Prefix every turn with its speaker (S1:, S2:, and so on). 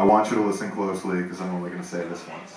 S1: I want you to listen closely because I'm only going to say this once.